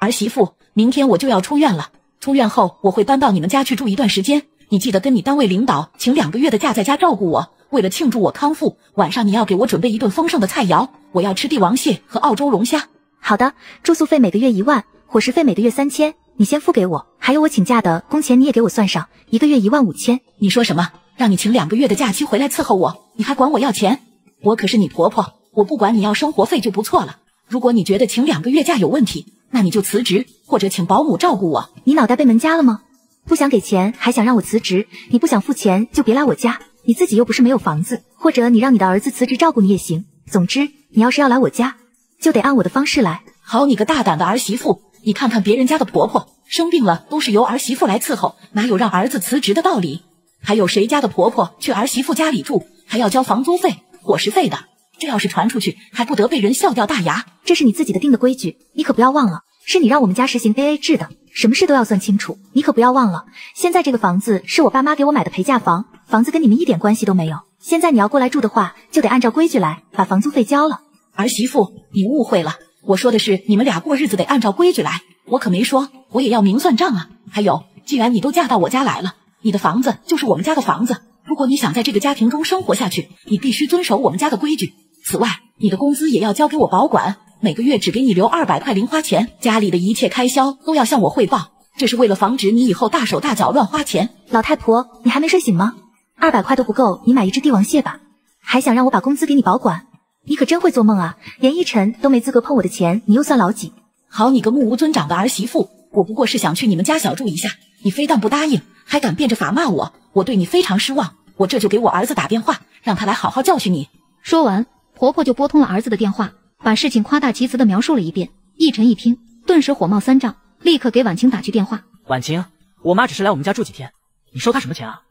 儿媳妇，明天我就要出院了，出院后我会搬到你们家去住一段时间，你记得跟你单位领导请两个月的假在家照顾我。为了庆祝我康复，晚上你要给我准备一顿丰盛的菜肴，我要吃帝王蟹和澳洲龙虾。好的，住宿费每个月一万，伙食费每个月三千，你先付给我，还有我请假的工钱你也给我算上，一个月一万五千。你说什么？让你请两个月的假期回来伺候我，你还管我要钱？我可是你婆婆，我不管你要生活费就不错了。如果你觉得请两个月假有问题，那你就辞职，或者请保姆照顾我。你脑袋被门夹了吗？不想给钱还想让我辞职？你不想付钱就别来我家。你自己又不是没有房子，或者你让你的儿子辞职照顾你也行。总之，你要是要来我家，就得按我的方式来。好你个大胆的儿媳妇！你看看别人家的婆婆生病了都是由儿媳妇来伺候，哪有让儿子辞职的道理？还有谁家的婆婆去儿媳妇家里住还要交房租费、伙食费的？这要是传出去，还不得被人笑掉大牙？这是你自己的定的规矩，你可不要忘了，是你让我们家实行 A A 制的，什么事都要算清楚。你可不要忘了，现在这个房子是我爸妈给我买的陪嫁房。房子跟你们一点关系都没有。现在你要过来住的话，就得按照规矩来，把房租费交了。儿媳妇，你误会了，我说的是你们俩过日子得按照规矩来，我可没说我也要明算账啊。还有，既然你都嫁到我家来了，你的房子就是我们家的房子。如果你想在这个家庭中生活下去，你必须遵守我们家的规矩。此外，你的工资也要交给我保管，每个月只给你留二百块零花钱，家里的一切开销都要向我汇报，这是为了防止你以后大手大脚乱花钱。老太婆，你还没睡醒吗？二百块都不够，你买一只帝王蟹吧，还想让我把工资给你保管？你可真会做梦啊！连一晨都没资格碰我的钱，你又算老几？好你个目无尊长的儿媳妇，我不过是想去你们家小住一下，你非但不答应，还敢变着法骂我，我对你非常失望。我这就给我儿子打电话，让他来好好教训你。说完，婆婆就拨通了儿子的电话，把事情夸大其词的描述了一遍。奕晨一听，顿时火冒三丈，立刻给婉晴打去电话。婉晴，我妈只是来我们家住几天，你收她什么钱啊？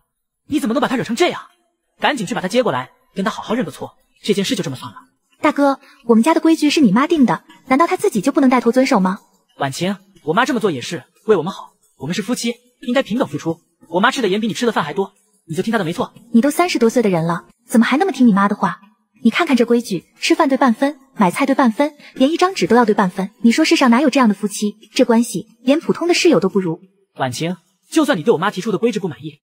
你怎么能把她惹成这样？赶紧去把她接过来，跟她好好认个错。这件事就这么算了。大哥，我们家的规矩是你妈定的，难道她自己就不能带头遵守吗？婉晴，我妈这么做也是为我们好，我们是夫妻，应该平等付出。我妈吃的盐比你吃的饭还多，你就听她的没错。你都三十多岁的人了，怎么还那么听你妈的话？你看看这规矩，吃饭对半分，买菜对半分，连一张纸都要对半分。你说世上哪有这样的夫妻？这关系连普通的室友都不如。婉晴，就算你对我妈提出的规制不满意。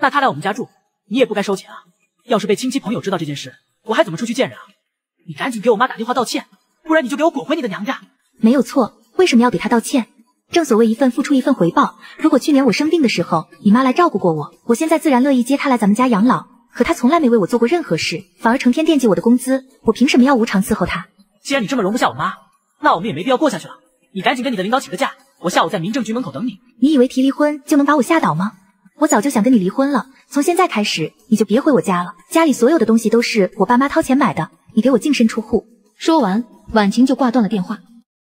那她来我们家住，你也不该收钱啊！要是被亲戚朋友知道这件事，我还怎么出去见人啊？你赶紧给我妈打电话道歉，不然你就给我滚回你的娘家！没有错，为什么要给她道歉？正所谓一份付出一份回报。如果去年我生病的时候，你妈来照顾过我，我现在自然乐意接她来咱们家养老。可他从来没为我做过任何事，反而成天惦记我的工资，我凭什么要无偿伺候他？既然你这么容不下我妈，那我们也没必要过下去了。你赶紧跟你的领导请个假，我下午在民政局门口等你。你以为提离婚就能把我吓倒吗？我早就想跟你离婚了，从现在开始你就别回我家了。家里所有的东西都是我爸妈掏钱买的，你给我净身出户。说完，婉晴就挂断了电话。